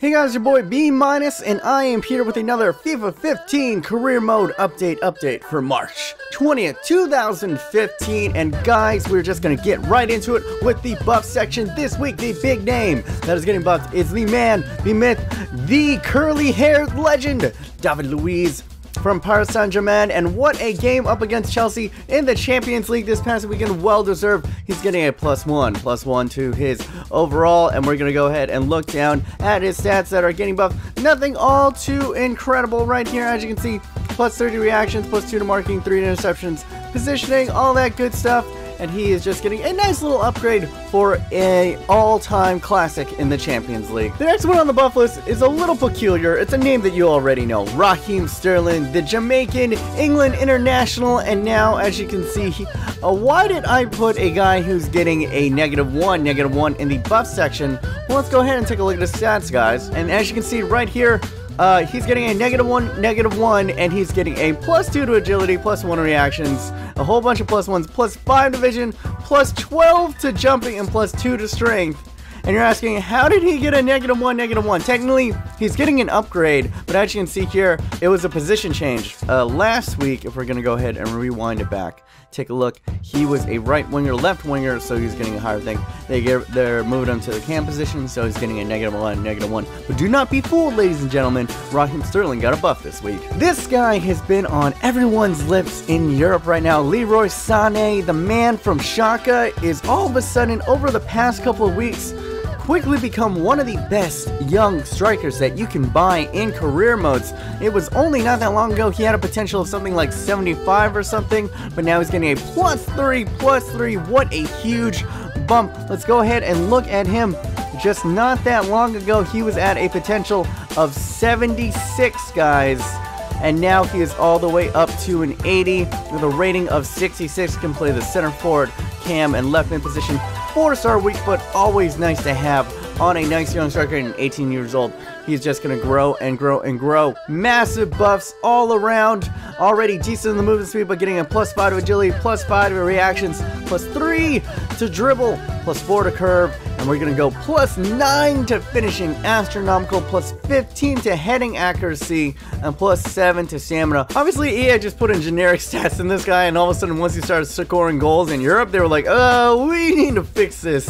Hey guys, your boy B minus, and I am here with another FIFA 15 career mode update update for March 20th, 2015. And guys, we're just gonna get right into it with the buff section this week. The big name that is getting buffed is the man, the myth, the curly-haired legend, David Luiz from Paris Saint-Germain, and what a game up against Chelsea in the Champions League this past weekend, well deserved. He's getting a plus one, plus one to his overall, and we're to go ahead and look down at his stats that are getting buffed. Nothing all too incredible right here, as you can see, plus 30 reactions, plus 2 to marking, 3 interceptions, positioning, all that good stuff and he is just getting a nice little upgrade for a all-time classic in the Champions League. The next one on the buff list is a little peculiar. It's a name that you already know. Raheem Sterling, the Jamaican England international, and now, as you can see, he, uh, why did I put a guy who's getting a negative one, negative one in the buff section? Well, let's go ahead and take a look at his stats, guys. And as you can see right here, uh, he's getting a negative one, negative one, and he's getting a plus two to agility, plus one reactions, a whole bunch of plus ones, plus five to vision, plus 12 to jumping, and plus two to strength. And you're asking, how did he get a negative one, negative one? Technically, he's getting an upgrade, but as you can see here, it was a position change. Uh, last week, if we're gonna go ahead and rewind it back, take a look. He was a right winger, left winger, so he's getting a higher thing. They get, they're moving him to the cam position, so he's getting a negative one, negative one. But do not be fooled, ladies and gentlemen. Raheem Sterling got a buff this week. This guy has been on everyone's lips in Europe right now. Leroy Sané, the man from Schalke, is all of a sudden over the past couple of weeks quickly become one of the best young strikers that you can buy in career modes. It was only not that long ago he had a potential of something like 75 or something, but now he's getting a plus 3, plus 3. What a huge bump. Let's go ahead and look at him. Just not that long ago, he was at a potential of 76, guys and now he is all the way up to an 80 with a rating of 66. Can play the center forward, cam, and left mid position. Four star weak foot, always nice to have on a nice young striker and 18 years old. He's just going to grow and grow and grow. Massive buffs all around. Already decent in the movement speed, but getting a plus 5 to agility, plus 5 to reactions, plus 3 to dribble, plus 4 to curve, and we're to go plus 9 to finishing, astronomical, plus 15 to heading accuracy, and plus 7 to stamina. Obviously, EA just put in generic stats in this guy, and all of a sudden, once he started scoring goals in Europe, they were like, oh, we need to fix this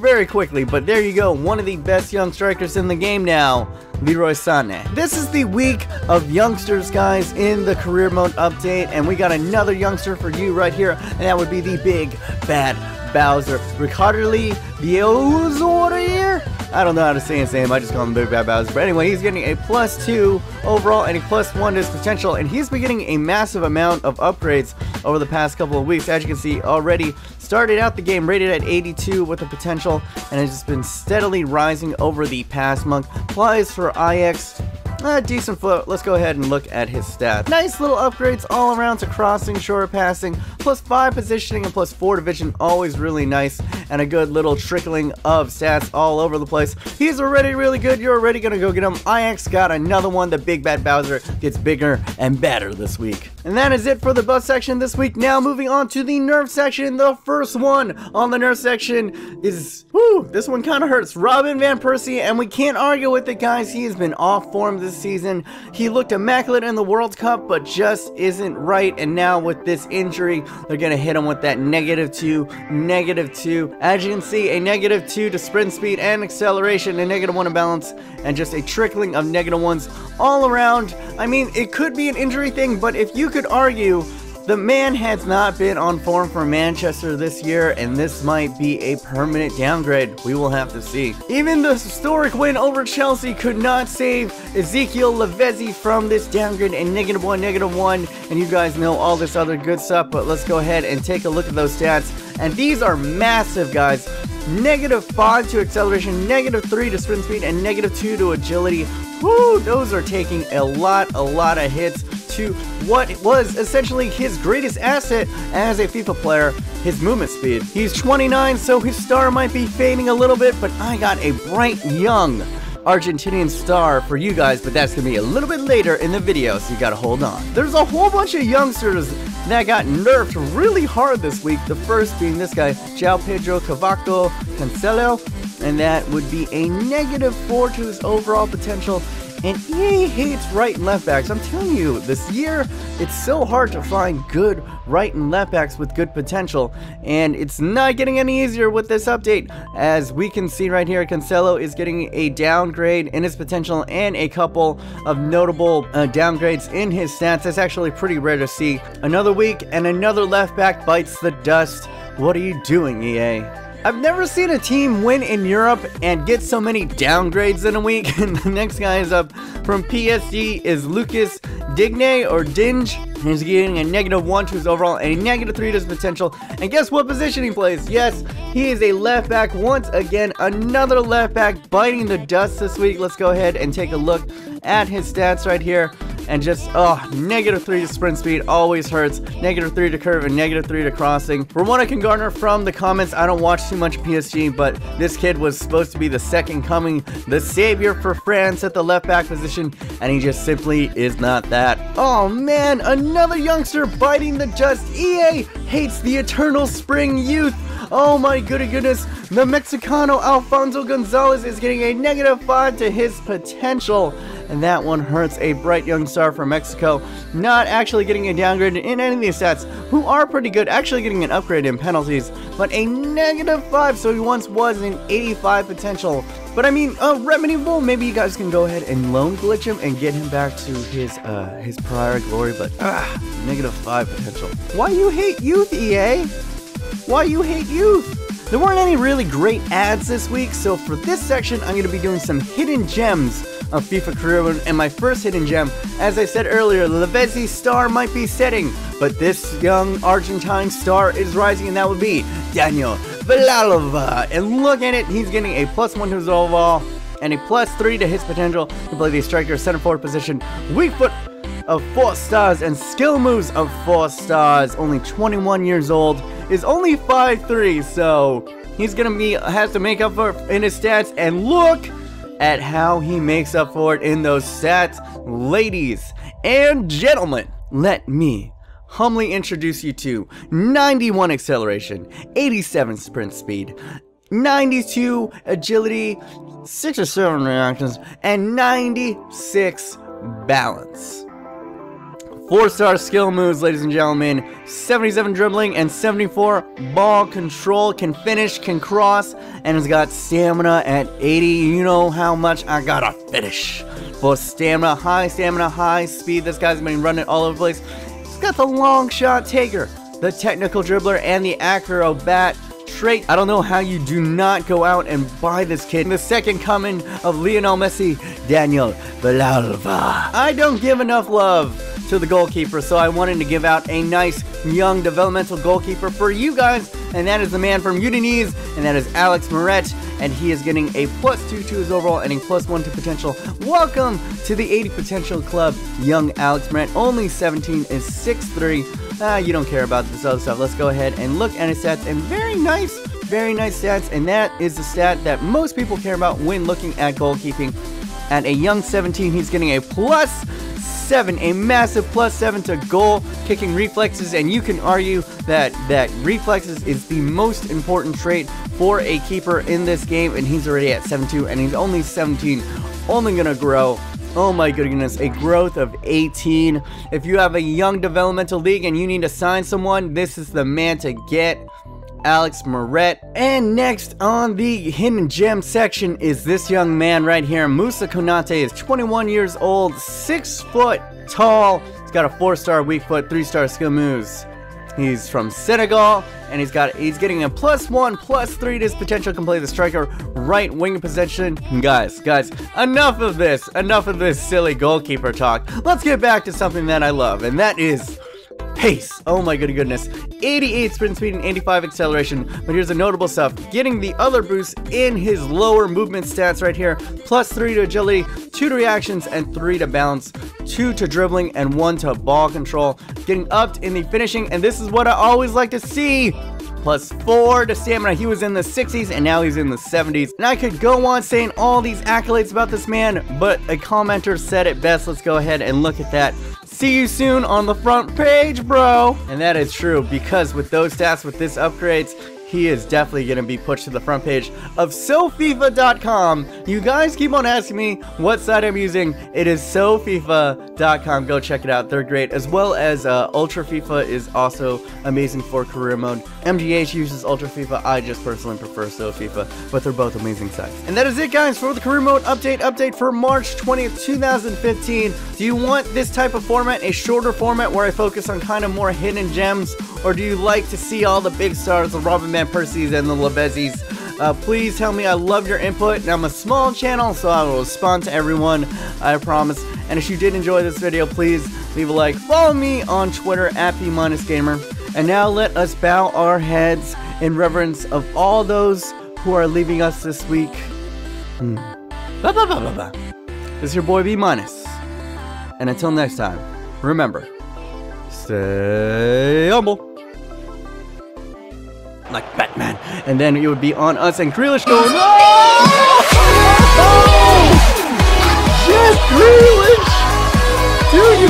very quickly, but there you go, one of the best young strikers in the game now, Leroy Sané. This is the week of youngsters, guys, in the career mode update, and we got another youngster for you right here, and that would be the big bad Bowser. Ricardo Lee here. I don't know how to say his name, I just call him Big Bad Bowser. But anyway, he's getting a plus 2 overall and a plus 1 to his potential, and he's been getting a massive amount of upgrades over the past couple of weeks. As you can see, already started out the game rated at 82 with the potential, and has just been steadily rising over the past month. Applies for Ajax uh, decent foot. Let's go ahead and look at his stats. Nice little upgrades all around to crossing, short passing, plus 5 positioning, and plus 4 division. Always really nice, and a good little trickling of stats all over the place. He's already really good. You're already going to go get him. Ajax got another one. The Big Bad Bowser gets bigger and better this week. And that is it for the buff section this week. Now moving on to the nerf section. The first one on the nerf section is, whoo, this one kind of hurts. Robin Van Persie, and we can't argue with it, guys. He has been off form this season. He looked immaculate in the World Cup, but just isn't right. And now with this injury, they're going to hit him with that negative two, negative two. As you can see, a negative two to sprint speed and acceleration, a negative one to balance, and just a trickling of negative ones all around. I mean, it could be an injury thing, but if you could argue the man has not been on form for Manchester this year, and this might be a permanent downgrade. We will have to see. Even the historic win over Chelsea could not save Ezequiel Lavezzi from this downgrade and negative one, negative one, and you guys know all this other good stuff, but let's go ahead and take a look at those stats. And these are massive, guys. Negative 5 to acceleration, negative 3 to sprint speed, and negative 2 to agility. Woo, those are taking a lot, a lot of hits to what was essentially his greatest asset as a FIFA player, his movement speed. He's 29, so his star might be fading a little bit, but I got a bright young Argentinian star for you guys, but that's gonna be a little bit later in the video, so you gotta hold on. There's a whole bunch of youngsters that got nerfed really hard this week. The first being this guy, João Pedro Cavaco Cancelo. and that would be a negative 4 to his overall potential and EA hates right and left backs. I'm telling you, this year, it's so hard to find good right and left backs with good potential. And it's not getting any easier with this update. As we can see right here, Cancelo is getting a downgrade in his potential and a couple of notable uh, downgrades in his stats. That's actually pretty rare to see. Another week and another left back bites the dust. What are you doing, EA? I've never seen a team win in Europe and get so many downgrades in a week. And the next guy is up from PSG is Lucas Digne or Dinge. He's getting a negative 1 to his overall and a negative 3 to his potential. And guess what position he plays? Yes, he is a left back once again. Another left back biting the dust this week. Let's go ahead and take a look at his stats right here and just, oh, negative 3 to sprint speed always hurts, negative 3 to curve, and negative 3 to crossing. From what I can garner from the comments, I don't watch too much PSG, but this kid was supposed to be the second coming, the savior for France at the left back position, and he just simply is not that. Oh man, another youngster biting the dust. EA hates the eternal spring youth. Oh my goody goodness, the Mexicano Alfonso Gonzalez is getting a negative 5 to his potential and that one hurts a bright young star from Mexico, not actually getting a downgrade in any of these stats, who are pretty good, actually getting an upgrade in penalties, but a negative 5, so he once was an 85 potential. But I mean, uh, remedyable, maybe you guys can go ahead and loan glitch him and get him back to his, uh, his prior glory, but, ah, negative 5 potential. Why you hate youth, EA? Why you hate youth? There weren't any really great ads this week, so for this section, I'm going to be doing some hidden gems of FIFA Career Mode, and my first hidden gem, as I said earlier, Lavezzi star might be setting, but this young Argentine star is rising, and that would be Daniel Villalva. And look at it, he's getting a plus one to his overall, and a plus three to his potential to play the striker center forward position. Weak foot of 4 stars and skill moves of 4 stars, only 21 years old, is only 5'3", so he's gonna be has to make up for in his stats, and look at how he makes up for it in those stats. Ladies and gentlemen, let me humbly introduce you to 91 acceleration, 87 sprint speed, 92 agility, 6 or 7 reactions, and 96 balance. Four star skill moves, ladies and gentlemen. 77 dribbling and 74 ball control. Can finish, can cross, and has got stamina at 80. You know how much I gotta finish. For stamina, high stamina, high speed. This guy's been running all over the place. He's got the long shot taker, the technical dribbler, and the acrobat trait. I don't know how you do not go out and buy this kid. The second coming of Lionel Messi, Daniel Villalva. I don't give enough love to the goalkeeper. So I wanted to give out a nice young developmental goalkeeper for you guys. And that is the man from Udinese, and that is Alex Meret. And he is getting a plus two to his overall and a plus one to potential. Welcome to the 80 potential club, young Alex Meret. Only 17 is 6'3. Ah, you don't care about this other stuff. Let's go ahead and look at his stats. And very nice, very nice stats. And that is the stat that most people care about when looking at goalkeeping. At a young 17, he's getting a plus 7, a massive plus 7 to goal kicking reflexes, and you can argue that, that reflexes is the most important trait for a keeper in this game, and he's already at 7-2, and he's only 17, only gonna grow. Oh my goodness, a growth of 18. If you have a young developmental league and you need to sign someone, this is the man to get. Alex Meret. And next on the hidden gem section is this young man right here. Moussa Konate is 21 years old, 6 foot tall. He's got a 4 star weak foot, 3 star skill moves. He's from Senegal, and he's got he's getting a plus one, plus three to his potential to play the striker right wing position. Guys, guys, enough of this, enough of this silly goalkeeper talk. Let's get back to something that I love, and that is pace. Oh my good goodness. 88 sprint speed and 85 acceleration. But here's the notable stuff. Getting the other boost in his lower movement stats right here. Plus 3 to agility, 2 to reactions, and 3 to balance. 2 to dribbling, and 1 to ball control. Getting upped in the finishing, and this is what I always like to see plus 4 to stamina. He was in the 60s and now he's in the 70s. And I could go on saying all these accolades about this man, but a commenter said it best. Let's go ahead and look at that. See you soon on the front page, bro. And that is true because with those stats, with this upgrades, he is definitely going to be pushed to the front page of SoFIFA.com. You guys keep on asking me what site I'm using. It is SoFIFA.com. Go check it out. They're great. As well as uh, Ultra FIFA is also amazing for career mode. MGH uses Ultra FIFA. I just personally prefer SoFIFA, but they're both amazing sites. And that is it, guys, for the career mode update update for March 20th, 2015. Do you want this type of format, a shorter format where I focus on kind of more hidden gems, or do you like to see all the big stars, the Robin Van Persies and the Lavezzi's? Uh, please tell me I love your input. I'm a small channel, so I will respond to everyone, I promise. And if you did enjoy this video, please leave a like. Follow me on Twitter at B-Gamer. And now let us bow our heads in reverence of all those who are leaving us this week. Hmm. Blah, blah, blah, blah, blah. This is your boy B minus. And until next time, remember, stay humble. Like Batman. And then it would be on us and Grealish going, oh! Yes, Grealish! Dude, you